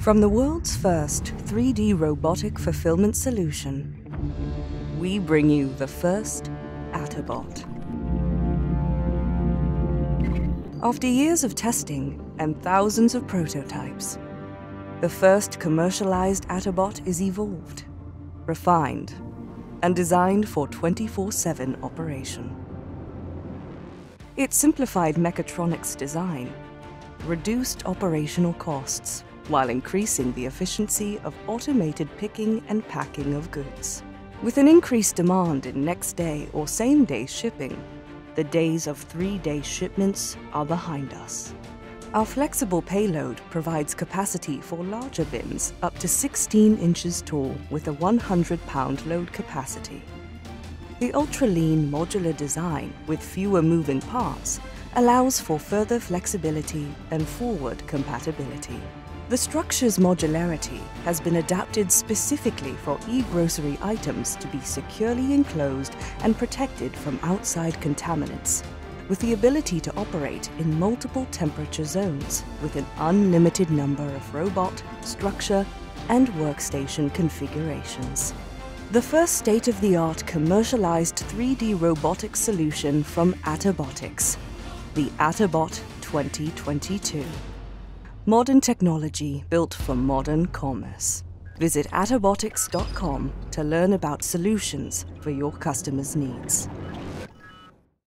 From the world's first 3D robotic fulfillment solution, we bring you the first Attabot. After years of testing and thousands of prototypes, the first commercialized Attabot is evolved, refined, and designed for 24 7 operation. It simplified mechatronics design, reduced operational costs, while increasing the efficiency of automated picking and packing of goods. With an increased demand in next day or same day shipping, the days of three day shipments are behind us. Our flexible payload provides capacity for larger bins up to 16 inches tall with a 100 pound load capacity. The ultra lean modular design with fewer moving parts allows for further flexibility and forward compatibility. The structure's modularity has been adapted specifically for e-grocery items to be securely enclosed and protected from outside contaminants, with the ability to operate in multiple temperature zones with an unlimited number of robot, structure, and workstation configurations the first state-of-the-art commercialized 3D robotic solution from Attabotics, the Attabot 2022. Modern technology built for modern commerce. Visit attabotics.com to learn about solutions for your customers' needs.